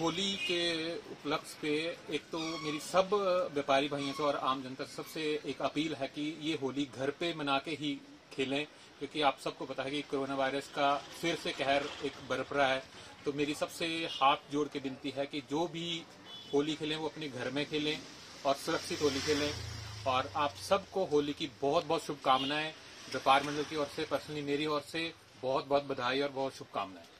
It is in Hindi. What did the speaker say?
होली के उपलक्ष्य पे एक तो मेरी सब व्यापारी भाइयों से और आम जनता से सबसे एक अपील है कि ये होली घर पे मना के ही खेलें, क्योंकि आप सबको पता है कि कोरोना वायरस का फिर से कहर एक बरपरा है। तो मेरी सबसे हाथ जोड़ के विनती है कि जो भी होली खेलें, वो अपने घर में खेलें और सुरक्षित होली खेलें। और आप सबको होली की बहुत बहुत शुभकामनाएँ, व्यापार मंडल की ओर से, पर्सनली मेरी ओर से बहुत बहुत बधाई और बहुत शुभकामनाएँ।